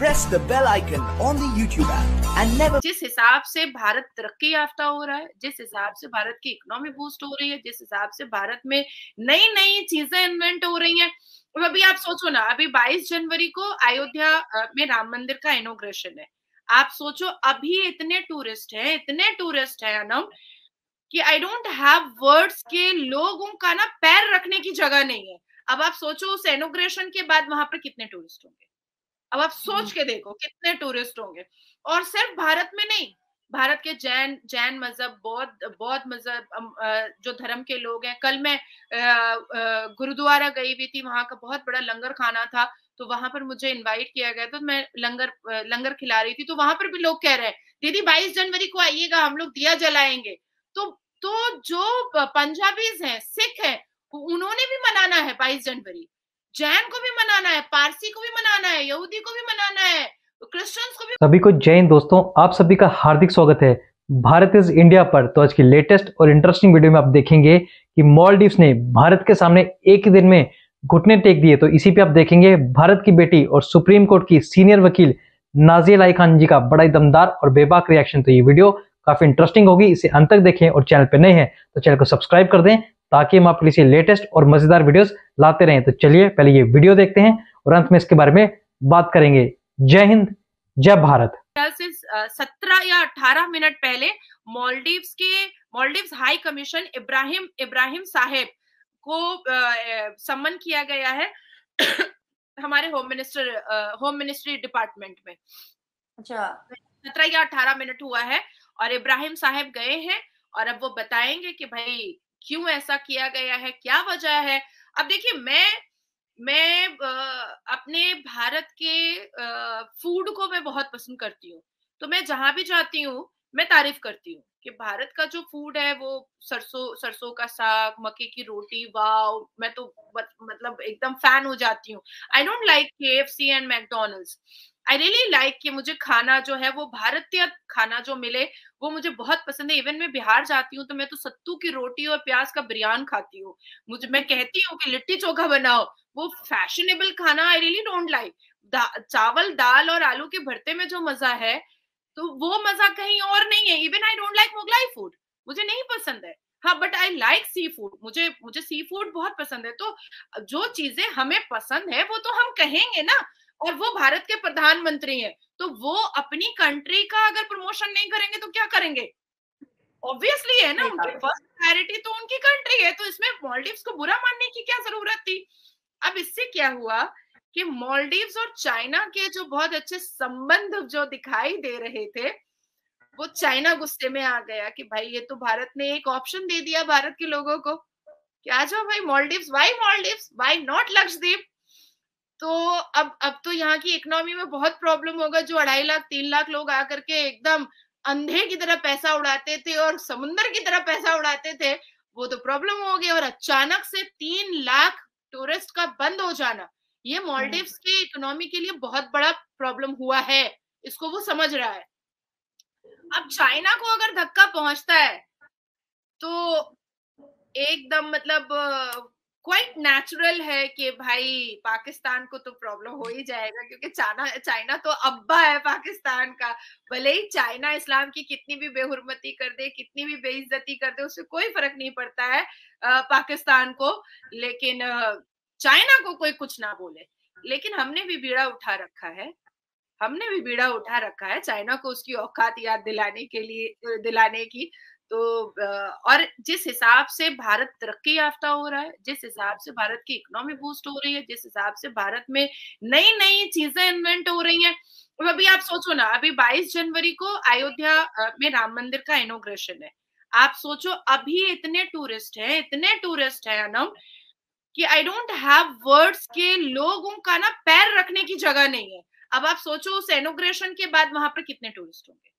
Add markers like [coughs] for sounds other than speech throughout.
press the bell icon on the YouTube app and never जिस हिसाब से भारत तरक्की याफ्ता हो रहा है, जिस हिसाब से भारत की इकोनॉमी बूस्ट हो रही है, जिस हिसाब से भारत में नई नई चीज़ें इन्वेंट हो रही हैं और अभी आप सोचो ना, अभी 22 जनवरी को अयोध्या में राम मंदिर का इनोग्रेशन है। आप सोचो, अभी इतने टूरिस्ट हैं, इतने टूरिस्ट हैं अनम कि आई डोंट हैव वर्ड्स के लोगों का ना पैर रखने की जगह नहीं है। अब आप सोचो, उस इनोग्रेशन के बाद वहाँ पर कितने टूरिस्ट होंगे? अब आप सोच के देखो कितने टूरिस्ट होंगे। और सिर्फ़ भारत में नहीं भारत के जैन जैन मज़हब बौद्ध बौद्ध मज़हब जो धर्म के लोग हैं। कल मैं गुरुद्वारा गई हुई थी वहाँ का बहुत बड़ा लंगर खाना था तो वहाँ पर मुझे इनवाइट किया गया तो मैं लंगर लंगर खिला रही थी तो वहाँ पर भी लोग कह रहे हैं दीदी 22 जनवरी को आइएगा हम लोग दिया जलाएँगे। तो तो जो पंजाबीज हैं सिख हैं उन्होंने भी मनाना है 22 जनवरी। जैन को भी मनाना है, पारसी को भी मनाना है, यहूदी को भी मनाना है, क्रिश्चियंस को भी सभी को जैन दोस्तों, आप सभी का हार्दिक स्वागत है। भारत इज़ इंडिया पर तो आज की लेटेस्ट और इंटरेस्टिंग वीडियो में आप देखेंगे कि मॉलडीव्स ने भारत के सामने एक ही दिन में घुटने टेक दिए तो इसी पे आप देखेंगे भारत की बेटी और सुप्रीम कोर्ट की सीनियर वकील नाजिया लाई खान जी का बड़ा ही दमदार और बेबाक रिएक्शन तो ये वीडियो काफ़ी इंटरेस्टिंग होगी, इसे अंत तक देखें और चैनल पे नए हैं तो चैनल को सब्सक्राइब कर दें ताकि हम आपके लिए लेटेस्ट और मज़ेदार वीडियोस लाते रहें। तो चलिए पहले ये वीडियो देखते हैं और अंत में इसके बारे में बात करेंगे। जय हिंद जय भारत। से सत्रह या अठारह मिनट पहले मॉलडीव्स के मॉलडीव्स हाई कमीशन इब्राहिम इब्राहिम साहेब को सम्मन किया गया है [coughs] हमारे home minister home ministry department में। अच्छा। सत्रह या अठारह मिनट हुआ है और इब्राहिम साहब गए हैं और अब वो बताएँगे कि भाई क्यों ऐसा किया गया है, क्या वजह है? अब देखिए, मैं मैं अपने भारत के फ़ूड को मैं बहुत पसंद करती हूँ। तो मैं जहाँ भी जाती हूँ, मैं तारीफ़ करती हूँ कि भारत का जो फ़ूड है, वो सरसों सरसों का साग, मक्के की रोटी वाव मैं तो मतलब एकदम फ़ैन हो जाती हूँ। I don't like K F C and McDonald's I really like कि मुझे खाना जो है, वो भारतीय खाना जो मिले, वो मुझे बहुत पसंद है। इवन मैं बिहार जाती हूँ तो मैं तो सत्तू की रोटी और प्याज का बिरयान खाती हूँ। मुझे, मैं कहती हूँ कि लिट्टी चोखा बनाओ। वो फैशनेबल खाना आई रियली डोंट लाइक चावल, दाल और आलू के भरते में जो मज़ा है तो वो मज़ा कहीं और नहीं है। Even I don't like Mughlai food मुझे नहीं पसंद है। हाँ but I like sea food मुझे मुझे सी फ़ूड बहुत पसंद है। तो जो चीज़ें हमें पसंद है, वो तो हम कहेंगे ना। और वो भारत के प्रधानमंत्री हैं तो वो अपनी कंट्री का अगर प्रमोशन नहीं करेंगे तो क्या करेंगे? ऑब्वियसली है ना उनकी फ़र्स्ट प्रायोरिटी तो उनकी कंट्री है तो इसमें मॉलडीव्स को बुरा मानने की क्या ज़रूरत थी? अब इससे क्या हुआ कि मॉलडीव्स और चाइना के जो बहुत अच्छे संबंध जो दिखाई दे रहे थे वो चाइना गुस्से में आ गया कि भाई ये तो भारत ने एक ऑप्शन दे दिया भारत के लोगों को। कि आ जाओ भाई Maldives why Maldives why not Lakshadweep तो अब अब तो यहाँ की इकोनॉमी में बहुत प्रॉब्लम होगा जो अढ़ाई लाख तीन लाख लोग आकर के एकदम अंधे की तरह पैसा उड़ाते थे और समुन्द्र की तरह पैसा उड़ाते थे वो तो प्रॉब्लम हो गया। और अचानक से तीन लाख टूरिस्ट का बंद हो जाना ये मॉलडीव्स के इकोनॉमी के लिए बहुत बड़ा प्रॉब्लम हुआ है इसको वो समझ रहा है। अब चाइना को अगर धक्का पहुँचता है तो एकदम मतलब क्वाइट नेचुरल है कि भाई पाकिस्तान को तो प्रॉब्लम हो ही जाएगा क्योंकि चाइना चाइना तो अब्बा है पाकिस्तान का। भले ही चाइना इस्लाम की कितनी भी बेहुरमती कर दे कितनी भी बेइज्जती कर दे उससे कोई फ़र्क नहीं पड़ता है अ, पाकिस्तान को। लेकिन चाइना को कोई कुछ ना बोले। लेकिन हमने भी बीड़ा उठा रखा है। हमने भी बीड़ा उठा रखा है चाइना को उसकी औकात याद दिलाने के लिए दिलाने की। तो और जिस हिसाब से भारत तरक्की याफ्ता हो रहा है, जिस हिसाब से भारत की इकोनॉमी बूस्ट हो रही है, जिस हिसाब से भारत में नई नई चीज़ें इन्वेंट हो रही हैं और अभी आप सोचो ना, अभी 22 जनवरी को अयोध्या में राम मंदिर का इनोग्रेशन है। आप सोचो, अभी इतने टूरिस्ट हैं, इतने टूरिस्ट हैं अनम कि आई डोंट हैव वर्ड्स के लोगों का ना पैर रखने की जगह नहीं है। अब आप सोचो, उस इनोग्रेशन के बाद वहाँ पर कितने टूरिस्ट होंगे?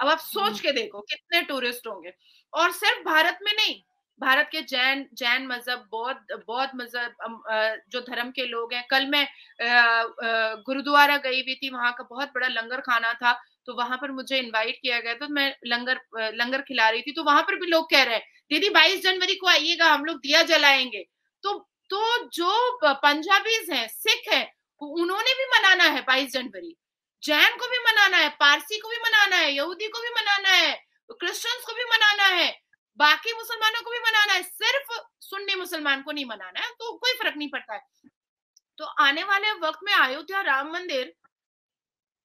अब आप सोच के देखो कितने टूरिस्ट होंगे। और सिर्फ़ भारत में नहीं भारत के जैन जैन मज़हब बौद्ध बौद्ध मज़हब जो धर्म के लोग हैं। कल मैं गुरुद्वारा गई हुई थी वहाँ का बहुत बड़ा लंगर खाना था तो वहाँ पर मुझे इनवाइट किया गया तो मैं लंगर लंगर खिला रही थी तो वहाँ पर भी लोग कह रहे हैं दीदी 22 जनवरी को आइएगा हम लोग दिया जलाएँगे। तो तो जो पंजाबीज हैं सिख हैं उन्होंने भी मनाना है 22 जनवरी। जैन को भी मनाना है, पारसी को भी मनाना है, यहूदी को भी मनाना है, क्रिश्चियंस को भी मनाना है, बाकी मुसलमानों को भी मनाना है, सिर्फ़ सुन्नी मुसलमान को नहीं मनाना है तो कोई फ़र्क नहीं पड़ता है। तो आने वाले वक्त में अयोध्या राम मंदिर,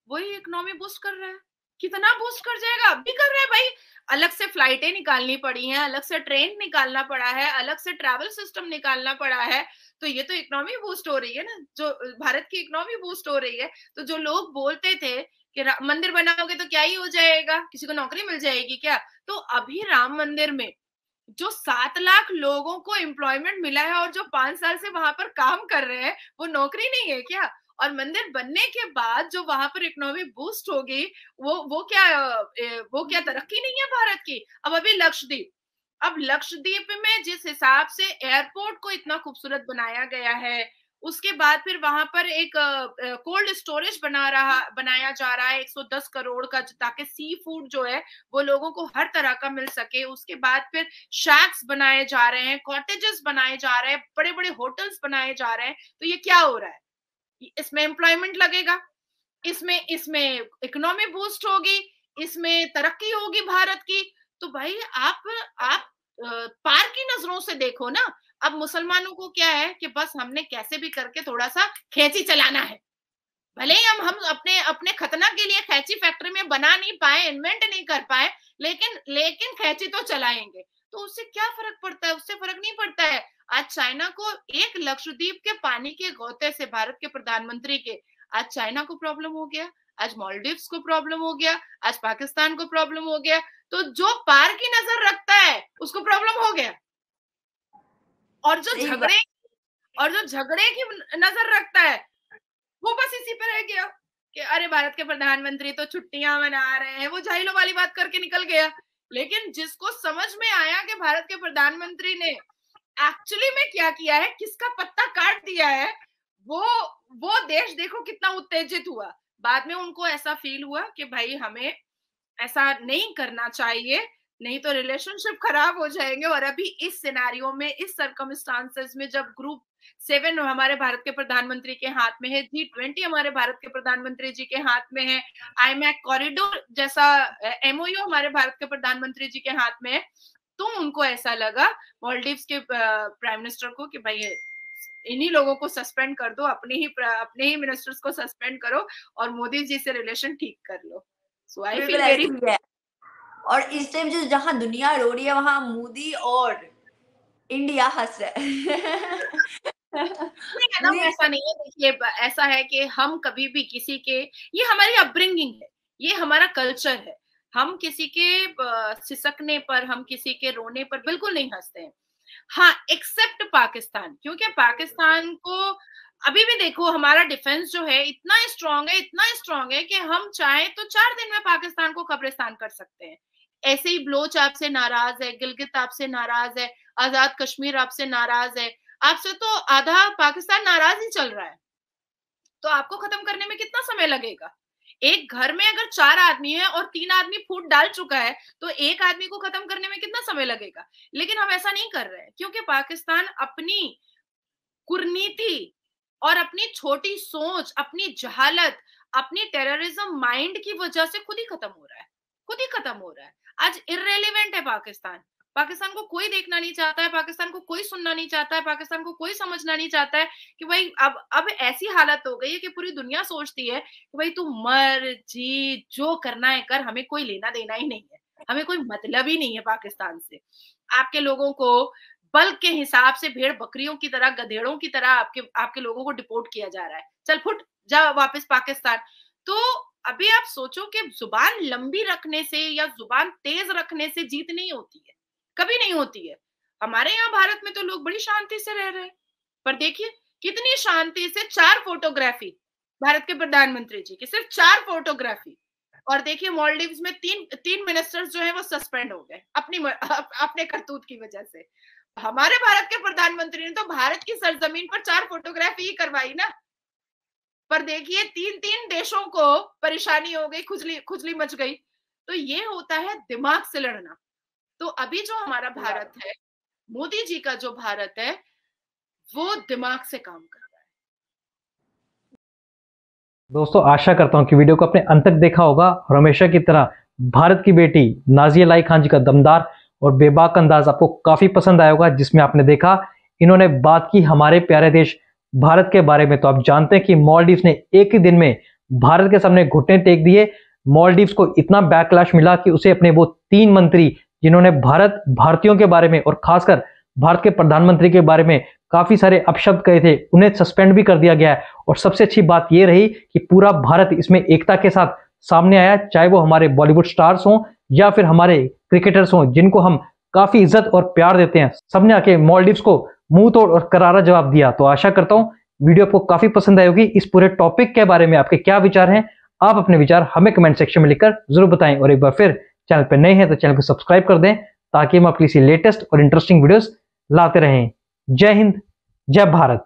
वही इकोनॉमी बूस्ट कर रहा है। कितना बूस्ट कर जाएगा? अभी कर रहे हैं भाई। अलग से फ्लाइटें निकालनी पड़ी हैं, अलग से ट्रेन निकालना पड़ा है, अलग से ट्रैवल सिस्टम निकालना पड़ा है। तो ये तो इकोनॉमी बूस्ट हो रही है ना, जो, भारत की इकोनॉमी बूस्ट हो रही है। तो जो लोग बोलते थे कि मंदिर बनाओगे तो क्या ही हो जाएगा? किसी को नौकरी मिल जाएगी क्या? तो अभी राम मंदिर में जो सात लाख लोगों को एम्प्लॉयमेंट मिला है और जो पाँच साल से वहाँ पर काम कर रहे हैं, वो नौकरी नहीं है क्या? और मंदिर बनने के बाद जो वहाँ पर इकोनॉमी बूस्ट होगी, वो वो क्या वो क्या तरक्की नहीं है भारत की? अब अभी लक्षद्वीप। अब लक्षद्वीप में जिस हिसाब से एयरपोर्ट को इतना खूबसूरत बनाया गया है, उसके बाद फिर वहाँ पर एक कोल्ड स्टोरेज बना रहा, बनाया जा रहा है 110 करोड़ का, ताकि सी फ़ूड जो है, वो लोगों को हर तरह का मिल सके। उसके बाद फिर शैक्स बनाए जा रहे हैं कॉटेजेस बनाए जा रहे हैं बड़े बड़े होटल्स बनाए जा रहे हैं। तो ये क्या हो रहा है? इसमें एम्प्लॉयमेंट लगेगा, इसमें इसमें इकोनॉमी बूस्ट होगी, इसमें तरक्की होगी भारत की। तो भाई आप आप पार की नज़रों से देखो ना। अब मुसलमानों को क्या है कि बस हमने कैसे भी करके थोड़ा सा खेची चलाना है। भले ही हम हम अपने अपने खतना के लिए खैची फैक्ट्री में बना नहीं पाए इन्वेंट नहीं कर पाए, लेकिन लेकिन खैची तो चलाएँगे। तो उससे क्या फ़र्क पड़ता है? उससे फ़र्क नहीं पड़ता है। आज चाइना को एक लक्षद्वीप के पानी के गोते से भारत के प्रधानमंत्री के आज चाइना को प्रॉब्लम हो गया आज मॉलडीव्स को प्रॉब्लम हो गया आज पाकिस्तान को प्रॉब्लम हो गया तो जो पार की नज़र रखता है उसको प्रॉब्लम हो गया। और जो झगड़े और जो झगड़े की नज़र रखता है वो बस इसी पर रह गया कि अरे भारत के प्रधानमंत्री तो छुट्टियाँ मना रहे हैं वो जाहिलों वाली बात करके निकल गया। लेकिन जिसको समझ में आया कि भारत के प्रधानमंत्री ने एक्चुअली में क्या किया है? किसका पत्ता काट दिया है? वो वो देश देखो कितना उत्तेजित हुआ। बाद में उनको ऐसा फील हुआ कि भाई हमें ऐसा नहीं करना चाहिए, नहीं तो रिलेशनशिप खराब हो जाएँगे। और अभी इस सिनारियो में, इस सरकमस्टांसेस में जब ग्रुप सेवन हमारे भारत के प्रधानमंत्री के हाथ में है जी ट्वेंटी हमारे भारत के प्रधानमंत्री जी के हाथ में है आई मैक कॉरिडोर जैसा एमओयू हमारे भारत के प्रधानमंत्री जी के हाथ में है तो उनको ऐसा लगा मॉलडीव्स के प्राइम मिनिस्टर को कि भाई इन्हीं लोगों को सस्पेंड कर दो अपने ही अपने ही मिनिस्टर्स को सस्पेंड करो और मोदी जी से रिलेशन ठीक कर लो। सो आई फील वेरी और इस टाइम जो जहाँ दुनिया रो रही है वहाँ मोदी और इंडिया हंस रहा है। ऐसा नहीं है। देखिए ऐसा है कि हम कभी भी किसी के ये हमारी अपब्रिंगिंग है। ये हमारा कल्चर है। हम किसी के सिसकने पर, हम किसी के रोने पर बिल्कुल नहीं हँसते हैं। हाँ एक्सेप्ट पाकिस्तान, क्योंकि पाकिस्तान को अभी भी देखो, हमारा डिफेंस जो है इतना स्ट्रांग है, इतना स्ट्रांग है कि हम चाहे तो चार दिन में पाकिस्तान को कब्रिस्तान कर सकते हैं। ऐसे ही ब्लोच आपसे नाराज़ है, गिलगित आपसे नाराज़ है, आज़ाद कश्मीर आपसे नाराज़ है। आपसे तो आधा पाकिस्तान नाराज़ ही चल रहा है। तो आपको खत्म करने में कितना समय लगेगा? एक घर में अगर चार आदमी है और तीन आदमी फूट डाल चुका है तो एक आदमी को खत्म करने में कितना समय लगेगा? लेकिन हम ऐसा नहीं कर रहे क्योंकि पाकिस्तान अपनी कुरनीति और अपनी छोटी सोच, अपनी जहालत, अपनी टेररिज्म माइंड की वजह से खुद ही खत्म हो रहा है, खुद ही खत्म हो रहा है। आज इरेलीवेंट है पाकिस्तान। पाकिस्तान को कोई देखना नहीं चाहता है, पाकिस्तान को कोई सुनना नहीं चाहता है, पाकिस्तान को कोई समझना नहीं चाहता है कि भाई अब अब ऐसी हालत हो गई है कि पूरी दुनिया सोचती है कि भाई तू मर, जी, जो करना है कर, हमें कोई लेना देना ही नहीं है। हमें कोई मतलब ही नहीं है पाकिस्तान से। आपके लोगों को बल्क के हिसाब से भेड़ बकरियों की तरह, गधेड़ों की तरह आपके आपके लोगों को डिपोर्ट किया जा रहा है। चल फुट, जा वापस पाकिस्तान। तो अभी आप सोचो कि ज़ुबान लंबी रखने से या ज़ुबान तेज रखने से जीत नहीं होती है। कभी नहीं होती है। हमारे यहाँ भारत में तो लोग बड़ी शांति से रह रहे हैं। पर देखिए, कितनी शांति से चार फोटोग्राफी, भारत के प्रधानमंत्री जी की, सिर्फ़ चार फोटोग्राफी। और देखिए मॉलडीव्स में तीन तीन मिनिस्टर्स जो है वो सस्पेंड हो गए, अपनी अपने करतूत की वजह से। हमारे भारत के प्रधानमंत्री ने तो भारत की सरजमीन पर चार फोटोग्राफी ही करवाई ना। पर देखिए तीन तीन देशों को परेशानी हो गई, खुजली खुजली मच गई। तो ये होता है दिमाग से लड़ना। तो अभी जो हमारा भारत है। मोदी जी का जो भारत है वो दिमाग से काम कर दोस्तों आशा करता हूँ कि वीडियो को अपने अंत तक देखा होगा और हमेशा की तरह भारत की बेटी नाजिया लाई खान जी का दमदार और बेबाक अंदाज आपको काफ़ी पसंद आया होगा जिसमें आपने देखा इन्होंने बात की हमारे प्यारे देश भारत के बारे में। तो आप जानते हैं कि मॉलडीव ने एक ही दिन में भारत के सामने घुटने टेक दिए। मॉलडीव को इतना बैकलैश मिला कि उसे अपने वो तीन मंत्री जिन्होंने भारत, भारतीयों के बारे में और खासकर भारत के प्रधानमंत्री के बारे में काफ़ी सारे अपशब्द कहे थे, उन्हें सस्पेंड भी कर दिया गया है। और सबसे अच्छी बात यह रही कि पूरा भारत इसमें एकता के साथ सामने आया चाहे वो हमारे बॉलीवुड स्टार्स हों या फिर हमारे क्रिकेटर्स हों, जिनको हम काफ़ी इज़्ज़त और प्यार देते हैं। सबने आके मॉलडीव्स को मुँह तोड़ और करारा जवाब दिया। तो आशा करता हूँ वीडियो आपको काफ़ी पसंद आएगी इस पूरे टॉपिक के बारे में आपके क्या विचार हैं, आप अपने विचार हमें कमेंट सेक्शन में लिखकर ज़रूर बताएँ और एक बार फिर चैनल पर नए हैं तो चैनल को सब्सक्राइब कर दें ताकि हम आपके लिए लेटेस्ट और इंटरेस्टिंग वीडियोस लाते रहें। जय हिंद, जय भारत।